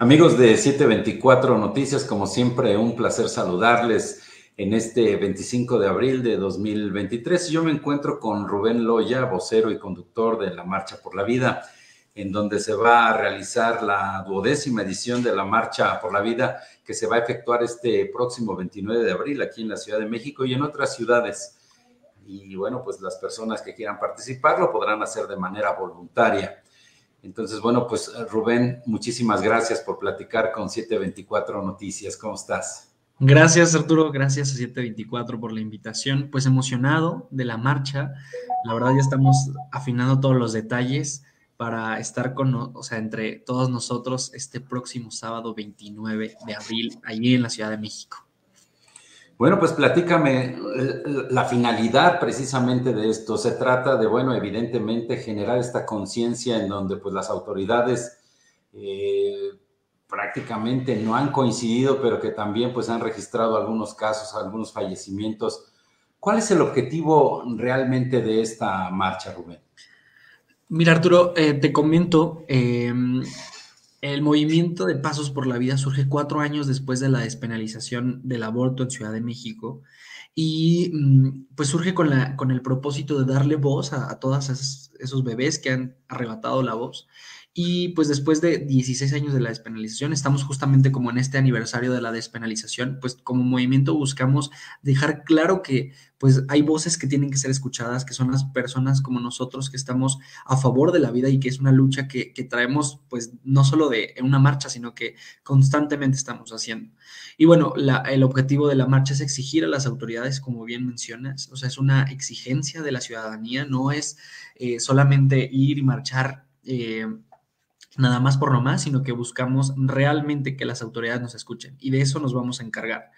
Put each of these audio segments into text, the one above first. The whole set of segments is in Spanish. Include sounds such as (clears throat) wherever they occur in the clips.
Amigos de 724 Noticias, como siempre, un placer saludarles en este 25 de abril de 2023. Yo me encuentro con Rubén Loya, vocero y conductor de la Marcha por la Vida, en donde se va a realizar la duodécima edición de la Marcha por la Vida, que se va a efectuar este próximo 29 de abril aquí en la Ciudad de México y en otras ciudades. Y bueno, pues las personas que quieran participar lo podrán hacer de manera voluntaria. Entonces, bueno, pues Rubén, muchísimas gracias por platicar con 724 Noticias. ¿Cómo estás? Gracias, Arturo. Gracias a 724 por la invitación. Pues emocionado de la marcha. La verdad ya estamos afinando todos los detalles para estar con, o sea, entre todos nosotros este próximo sábado 29 de abril allí en la Ciudad de México. Bueno, pues platícame eh, la finalidad precisamente de esto. Se trata de, bueno, evidentemente generar esta conciencia en donde pues las autoridades eh, prácticamente no han coincidido, pero que también pues han registrado algunos casos, algunos fallecimientos. ¿Cuál es el objetivo realmente de esta marcha, Rubén? Mira, Arturo, eh, te comento, el movimiento de Pasos por la Vida surge cuatro años después de la despenalización del aborto en Ciudad de México y mm, pues surge con, la, con el propósito de darle voz a, a todos esos bebés que han arrebatado la voz y pues después de 16 años de la despenalización, estamos justamente como en este aniversario de la despenalización, pues como movimiento buscamos dejar claro que pues hay voces que tienen que ser escuchadas, que son las personas como nosotros que estamos a favor de la vida y que es una lucha que, traemos pues no solo de una marcha, sino que constantemente estamos haciendo. Y bueno, el objetivo de la marcha es exigir a las autoridades, como bien mencionas, o sea, es una exigencia de la ciudadanía, no es eh, solamente ir y marchar. Eh, nada más por lo más, sino que buscamos realmente que las autoridades nos escuchen y de eso nos vamos a encargar.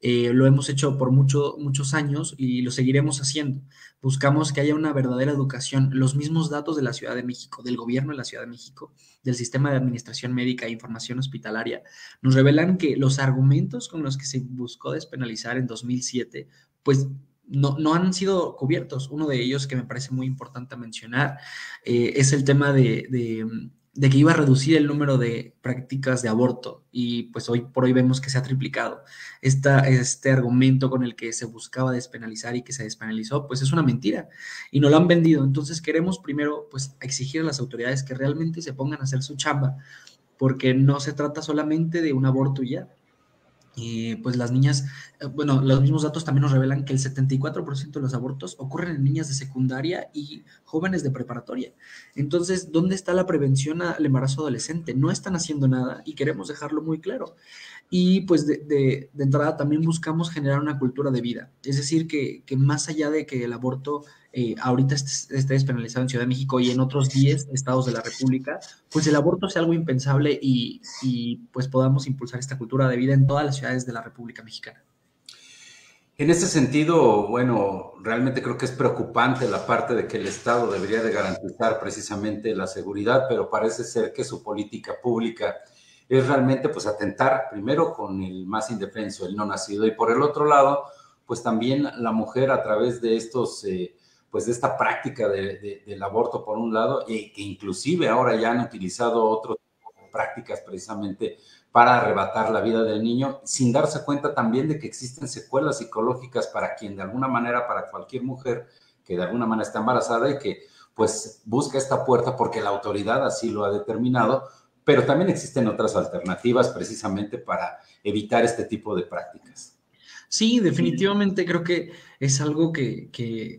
Eh, lo hemos hecho por mucho, muchos años y lo seguiremos haciendo. Buscamos que haya una verdadera educación. Los mismos datos de la Ciudad de México, del gobierno de la Ciudad de México, del sistema de administración médica e información hospitalaria, nos revelan que los argumentos con los que se buscó despenalizar en 2007, pues no, no, han sido cubiertos. Uno de ellos que me parece muy importante mencionar eh, es el tema de, de que iba a reducir el número de prácticas de aborto y pues hoy por hoy vemos que se ha triplicado. este argumento con el que se buscaba despenalizar y que se despenalizó, pues es una mentira y no lo han vendido. Entonces queremos primero pues exigir a las autoridades que realmente se pongan a hacer su chamba, porque no se trata solamente de un aborto ya, y pues las niñas, eh, bueno, los mismos datos también nos revelan que el 74% de los abortos ocurren en niñas de secundaria y jóvenes de preparatoria. Entonces, ¿dónde está la prevención al embarazo adolescente? No están haciendo nada y queremos dejarlo muy claro. Y pues de, de, entrada también buscamos generar una cultura de vida. Es decir, que, que más allá de que el aborto eh, ahorita esté, despenalizado en Ciudad de México y en otros 10 estados de la República, pues el aborto sea algo impensable y, pues podamos impulsar esta cultura de vida en todas las ciudades de la República Mexicana. En ese sentido, bueno, realmente creo que es preocupante la parte de que el Estado debería de garantizar precisamente la seguridad, pero parece ser que su política pública es realmente pues atentar primero con el más indefenso, el no nacido, y por el otro lado, pues también la mujer a través de estos eh, pues de esta práctica del aborto por un lado, y que inclusive ahora ya han utilizado otras prácticas precisamente para arrebatar la vida del niño, sin darse cuenta también de que existen secuelas psicológicas para quien de alguna manera, para cualquier mujer que de alguna manera está embarazada y que pues busca esta puerta porque la autoridad así lo ha determinado, pero también existen otras alternativas precisamente para evitar este tipo de prácticas. Sí, definitivamente creo que es algo que,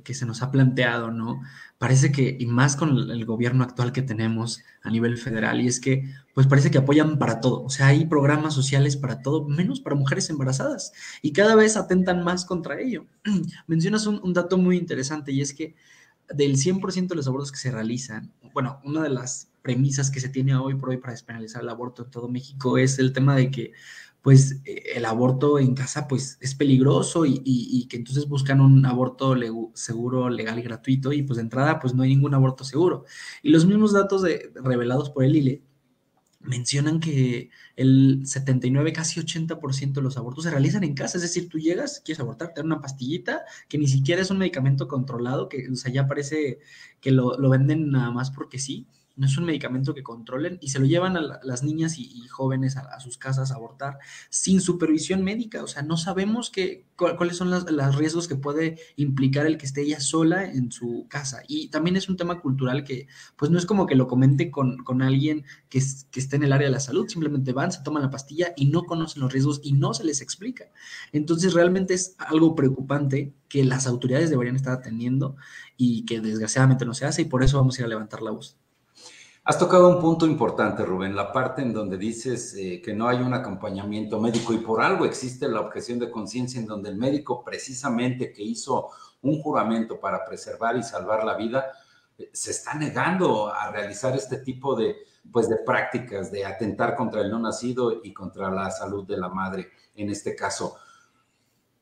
se nos ha planteado, ¿no? Parece que, y más con el gobierno actual que tenemos a nivel federal, y es que, pues parece que apoyan para todo, o sea, hay programas sociales para todo, menos para mujeres embarazadas, y cada vez atentan más contra ello. (clears throat) Mencionas un, un dato muy interesante, y es que del 100% de los abortos que se realizan, bueno, una de las premisas que se tiene hoy por hoy para despenalizar el aborto en todo México es el tema de que pues eh, el aborto en casa pues es peligroso y, que entonces buscan un aborto seguro, legal y gratuito y pues de entrada pues no hay ningún aborto seguro. Y los mismos datos revelados por el ILE mencionan que el 79, casi 80% de los abortos se realizan en casa, es decir, tú llegas, quieres abortar, te dan una pastillita que ni siquiera es un medicamento controlado, que o sea, ya parece que lo, lo venden nada más porque sí no es un medicamento que controlen y se lo llevan a las niñas y, jóvenes a, sus casas a abortar sin supervisión médica. O sea, no sabemos cuáles son los riesgos que puede implicar el que esté ella sola en su casa. Y también es un tema cultural que, pues no es como que lo comente con, alguien que, que esté en el área de la salud, simplemente van, se toman la pastilla y no conocen los riesgos y no se les explica. Entonces, realmente es algo preocupante que las autoridades deberían estar atendiendo y que desgraciadamente no se hace y por eso vamos a ir a levantar la voz. Has tocado un punto importante, Rubén, la parte en donde dices eh, que no hay un acompañamiento médico y por algo existe la objeción de conciencia en donde el médico precisamente que hizo un juramento para preservar y salvar la vida, eh, se está negando a realizar este tipo de, pues, de prácticas, de atentar contra el no nacido y contra la salud de la madre en este caso.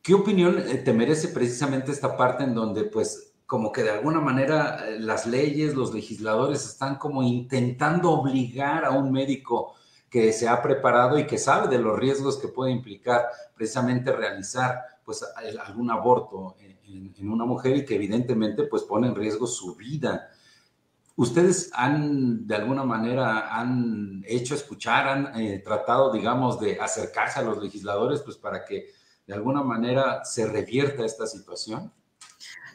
¿Qué opinión eh, te merece precisamente esta parte en donde pues como que de alguna manera eh, las leyes, los legisladores están como intentando obligar a un médico que se ha preparado y que sabe de los riesgos que puede implicar precisamente realizar pues algún aborto en, una mujer y que evidentemente pues pone en riesgo su vida. ¿Ustedes han de alguna manera han hecho escuchar, han eh, tratado digamos de acercarse a los legisladores pues para que de alguna manera se revierta esta situación?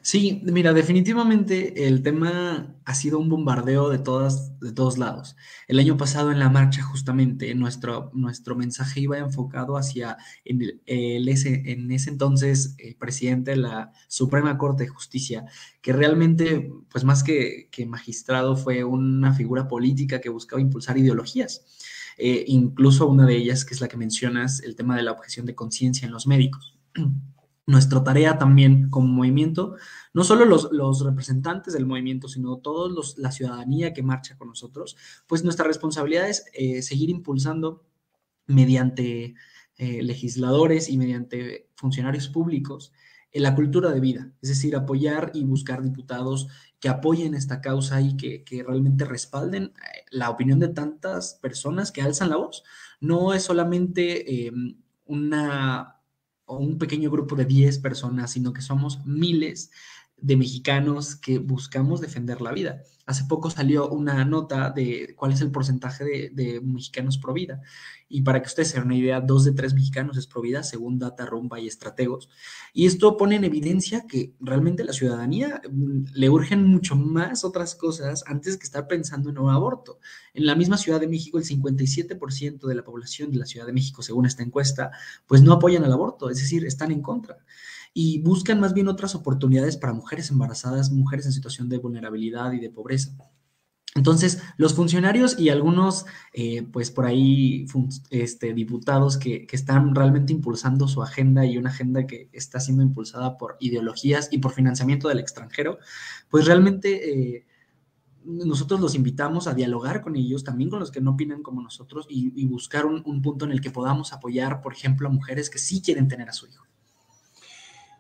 Sí, mira, definitivamente el tema ha sido un bombardeo de, todas, de todos lados. El año pasado en la marcha, justamente, nuestro, nuestro mensaje iba enfocado hacia el, ese, en ese entonces eh, presidente de la Suprema Corte de Justicia, que realmente, pues más que, que magistrado, fue una figura política que buscaba impulsar ideologías. Eh, incluso una de ellas, que es la que mencionas, el tema de la objeción de conciencia en los médicos. (clears throat) Nuestra tarea también como movimiento, no solo los, representantes del movimiento, sino toda la ciudadanía que marcha con nosotros, pues nuestra responsabilidad es eh, seguir impulsando mediante eh, legisladores y mediante funcionarios públicos en la cultura de vida, es decir, apoyar y buscar diputados que apoyen esta causa y que, realmente respalden eh, la opinión de tantas personas que alzan la voz. No es solamente una o un pequeño grupo de 10 personas, sino que somos miles de mexicanos que buscamos defender la vida. Hace poco salió una nota de cuál es el porcentaje de, mexicanos pro vida. Y para que ustedes se den una idea, dos de tres mexicanos es pro vida, según Data Rumba y Estrategos. Y esto pone en evidencia que realmente la ciudadanía mm, le urgen mucho más otras cosas antes que estar pensando en un aborto. En la misma Ciudad de México, el 57% de la población de la Ciudad de México, según esta encuesta, pues no apoyan al aborto, es decir, están en contra y buscan más bien otras oportunidades para mujeres embarazadas, mujeres en situación de vulnerabilidad y de pobreza. Entonces, los funcionarios y algunos, eh, pues por ahí, este, diputados que, están realmente impulsando su agenda y una agenda que está siendo impulsada por ideologías y por financiamiento del extranjero, pues realmente eh, nosotros los invitamos a dialogar con ellos, también con los que no opinan como nosotros, y, buscar un, un punto en el que podamos apoyar, por ejemplo, a mujeres que sí quieren tener a su hijo.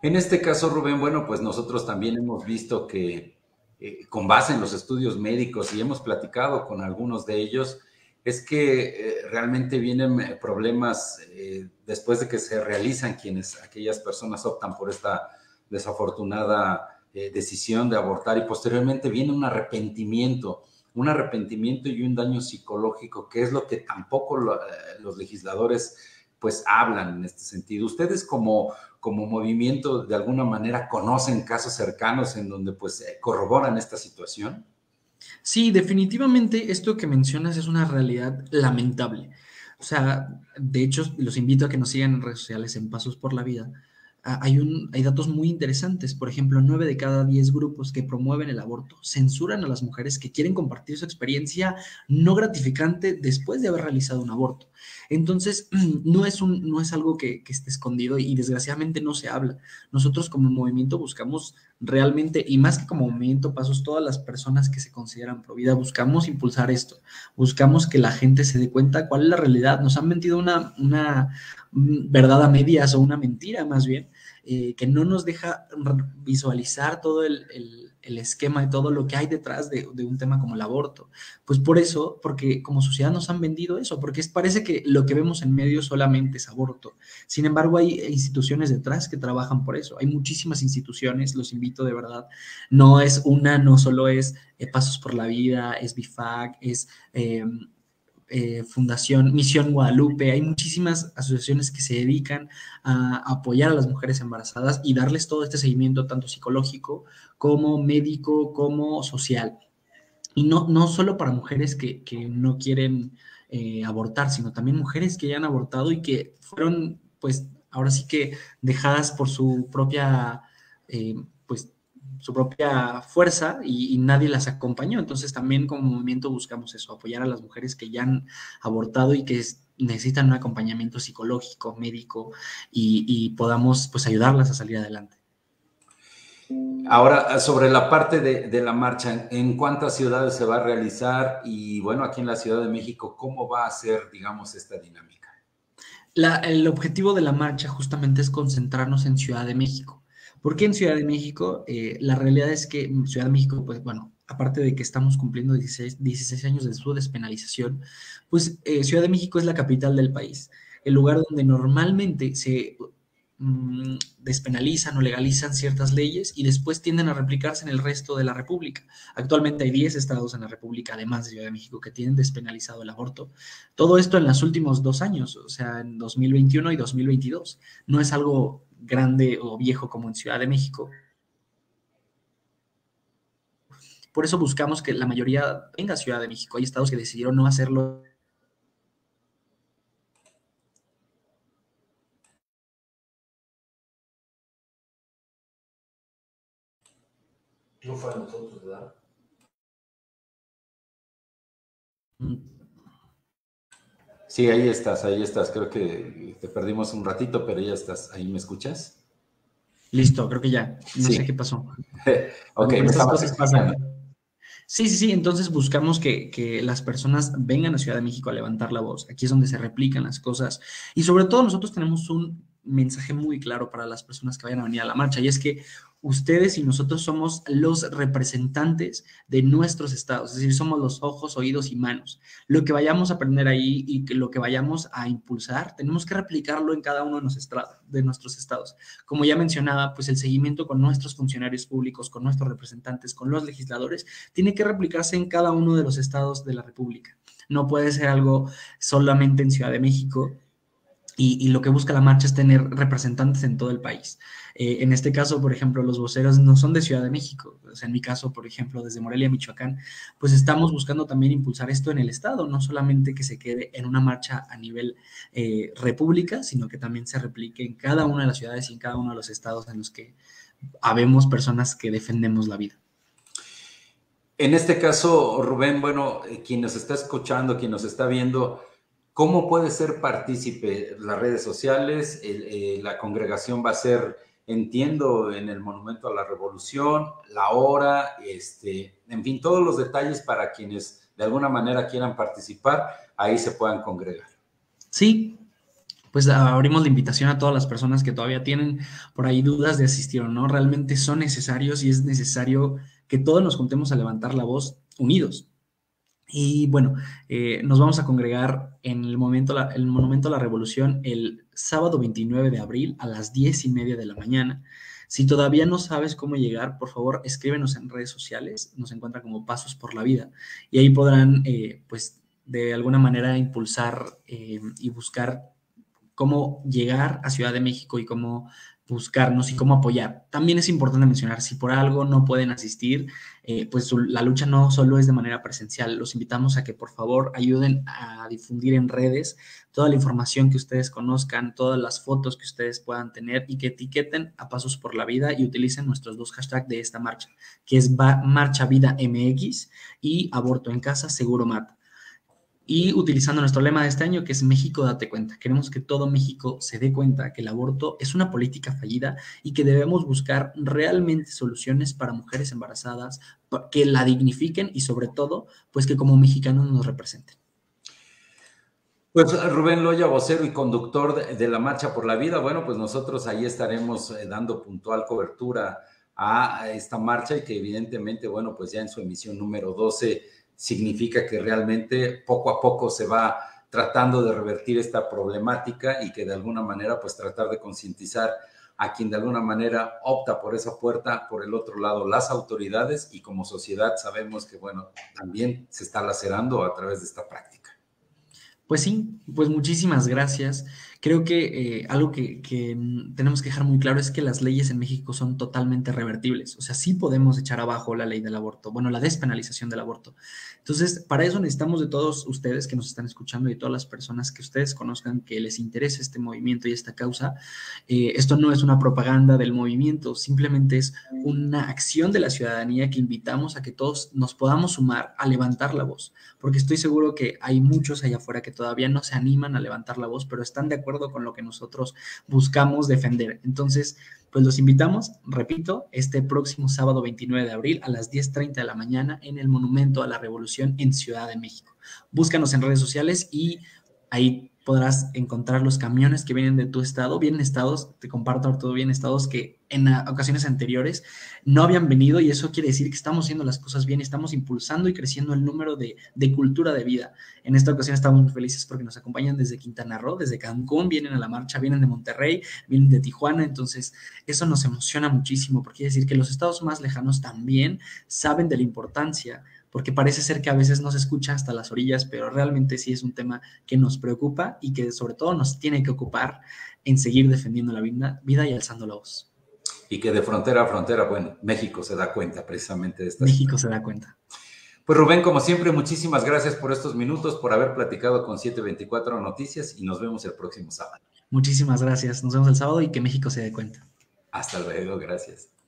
En este caso, Rubén, bueno, pues nosotros también hemos visto que eh, con base en los estudios médicos y hemos platicado con algunos de ellos, es que eh, realmente vienen eh, problemas después de que se realizan quienes, aquellas personas optan por esta desafortunada decisión de abortar y posteriormente viene un arrepentimiento, un arrepentimiento y un daño psicológico, que es lo que tampoco los legisladores pues hablan en este sentido. Ustedes como, como movimiento de alguna manera conocen casos cercanos en donde pues eh, corroboran esta situación? Sí, definitivamente esto que mencionas es una realidad lamentable. O sea, de hecho, los invito a que nos sigan en redes sociales en Pasos por la Vida. Ah, hay, un, hay datos muy interesantes. Por ejemplo, nueve de cada diez grupos que promueven el aborto censuran a las mujeres que quieren compartir su experiencia no gratificante después de haber realizado un aborto. Entonces, (clears throat) no es, un, no es algo que, esté escondido y desgraciadamente no se habla. Nosotros como movimiento buscamos realmente, y más que como movimiento pasos, todas las personas que se consideran pro vida, buscamos impulsar esto. Buscamos que la gente se dé cuenta cuál es la realidad. Nos han mentido una, una verdad a medias o una mentira más bien eh, que no nos deja visualizar todo el, esquema y todo lo que hay detrás de, un tema como el aborto. Pues por eso, porque como sociedad nos han vendido eso, porque parece que lo que vemos en medio solamente es aborto. Sin embargo, hay instituciones detrás que trabajan por eso. Hay muchísimas instituciones, los invito de verdad. No es una, no solo es eh, Pasos por la Vida, es BIFAC, es... Eh, eh, Fundación Misión Guadalupe, hay muchísimas asociaciones que se dedican a apoyar a las mujeres embarazadas y darles todo este seguimiento, tanto psicológico como médico, como social. Y no, no solo para mujeres que, no quieren eh, abortar, sino también mujeres que ya han abortado y que fueron, pues, ahora sí que dejadas por su propia, eh, pues, su propia fuerza y, nadie las acompañó. Entonces también como movimiento buscamos eso, apoyar a las mujeres que ya han abortado y que necesitan un acompañamiento psicológico, médico y, podamos pues ayudarlas a salir adelante. Ahora, sobre la parte de, la marcha, ¿en cuántas ciudades se va a realizar? Y bueno, aquí en la Ciudad de México, ¿cómo va a ser, digamos, esta dinámica? el objetivo de la marcha justamente es concentrarnos en Ciudad de México. Porque en Ciudad de México, eh, la realidad es que Ciudad de México, pues bueno, aparte de que estamos cumpliendo 16, 16 años de su despenalización, pues eh, Ciudad de México es la capital del país, el lugar donde normalmente se mm, despenalizan o legalizan ciertas leyes y después tienden a replicarse en el resto de la República. Actualmente hay 10 estados en la República, además de Ciudad de México, que tienen despenalizado el aborto. Todo esto en los últimos dos años, o sea, en 2021 y 2022. No es algo grande o viejo como en Ciudad de México. Por eso buscamos que la mayoría venga a Ciudad de México. Hay estados que decidieron no hacerlo. No fue a nosotros, ¿verdad? Mm. Sí, ahí estás, ahí estás. Creo que te perdimos un ratito, pero ya estás. ¿Ahí me escuchas? Listo, creo que ya. No sé qué pasó. (laughs) ok, estas cosas pasan. Sí, sí, sí. Entonces buscamos que, que, las personas vengan a Ciudad de México a levantar la voz. Aquí es donde se replican las cosas. Y sobre todo nosotros tenemos un mensaje muy claro para las personas que vayan a venir a la marcha. Y es que ustedes y nosotros somos los representantes de nuestros estados, es decir, somos los ojos, oídos y manos. Lo que vayamos a aprender ahí y que lo que vayamos a impulsar, tenemos que replicarlo en cada uno de, de nuestros estados. Como ya mencionaba, pues el seguimiento con nuestros funcionarios públicos, con nuestros representantes, con los legisladores, tiene que replicarse en cada uno de los estados de la República. No puede ser algo solamente en Ciudad de México y, lo que busca la marcha es tener representantes en todo el país. Eh, en este caso, por ejemplo, los voceros no son de Ciudad de México. O sea, en mi caso, por ejemplo, desde Morelia, Michoacán, pues estamos buscando también impulsar esto en el Estado, no solamente que se quede en una marcha a nivel eh, república, sino que también se replique en cada una de las ciudades y en cada uno de los estados en los que habemos personas que defendemos la vida. En este caso, Rubén, bueno, eh, quien nos está escuchando, quien nos está viendo, ¿Cómo puede ser partícipe? Las redes sociales, eh, la congregación va a ser, entiendo, en el Monumento a la Revolución, la hora, este, en fin, todos los detalles para quienes de alguna manera quieran participar, ahí se puedan congregar. Sí, pues abrimos la invitación a todas las personas que todavía tienen por ahí dudas de asistir o no. Realmente son necesarios y es necesario que todos nos juntemos a levantar la voz unidos. Y bueno, eh, nos vamos a congregar en el, momento, el Monumento a la Revolución el sábado 29 de abril a las 10 y media de la mañana. Si todavía no sabes cómo llegar, por favor, escríbenos en redes sociales. Nos encuentra como Pasos por la Vida. Y ahí podrán, eh, pues, de alguna manera impulsar eh, y buscar cómo llegar a Ciudad de México y cómo buscarnos y cómo apoyar. También es importante mencionar, si por algo no pueden asistir, eh, pues la lucha no solo es de manera presencial. Los invitamos a que por favor ayuden a difundir en redes toda la información que ustedes conozcan, todas las fotos que ustedes puedan tener y que etiqueten a Pasos por la Vida y utilicen nuestros dos hashtags de esta marcha, que es Marcha Vida MX y Aborto en Casa Seguro Mata y utilizando nuestro lema de este año, que es México, date cuenta. Queremos que todo México se dé cuenta que el aborto es una política fallida y que debemos buscar realmente soluciones para mujeres embarazadas, que la dignifiquen y sobre todo, pues que como mexicanos nos representen. Pues Rubén Loya, vocero y conductor de, la Marcha por la Vida, bueno, pues nosotros ahí estaremos eh, dando puntual cobertura a esta marcha y que evidentemente, bueno, pues ya en su emisión número 12 significa que realmente poco a poco se va tratando de revertir esta problemática y que de alguna manera pues tratar de concientizar a quien de alguna manera opta por esa puerta, por el otro lado las autoridades y como sociedad sabemos que bueno, también se está lacerando a través de esta práctica. Pues sí, pues muchísimas gracias. Creo que eh, algo que, mm, tenemos que dejar muy claro es que las leyes en México son totalmente revertibles. O sea, sí podemos echar abajo la ley del aborto, bueno, la despenalización del aborto. Entonces, para eso necesitamos de todos ustedes que nos están escuchando y todas las personas que ustedes conozcan que les interese este movimiento y esta causa. Eh, esto no es una propaganda del movimiento, simplemente es una acción de la ciudadanía que invitamos a que todos nos podamos sumar a levantar la voz, porque estoy seguro que hay muchos allá afuera que todavía no se animan a levantar la voz, pero están de acuerdo con lo que nosotros buscamos defender. Entonces, pues los invitamos, repito, este próximo sábado 29 de abril a las 10.30 de la mañana en el Monumento a la Revolución en Ciudad de México. Búscanos en redes sociales y ahí podrás encontrar los camiones que vienen de tu estado, vienen estados, te comparto todo bien estados que en ocasiones anteriores no habían venido y eso quiere decir que estamos haciendo las cosas bien, estamos impulsando y creciendo el número de, de, cultura de vida. En esta ocasión estamos muy felices porque nos acompañan desde Quintana Roo, desde Cancún, vienen a la marcha, vienen de Monterrey, vienen de Tijuana, entonces eso nos emociona muchísimo porque quiere decir que los estados más lejanos también saben de la importancia porque parece ser que a veces no se escucha hasta las orillas, pero realmente sí es un tema que nos preocupa y que sobre todo nos tiene que ocupar en seguir defendiendo la vida, y alzando la voz. Y que de frontera a frontera, bueno, México se da cuenta precisamente de esto. México se da cuenta. Pues Rubén, como siempre, muchísimas gracias por estos minutos, por haber platicado con 724 Noticias y nos vemos el próximo sábado. Muchísimas gracias. Nos vemos el sábado y que México se dé cuenta. Hasta luego, gracias.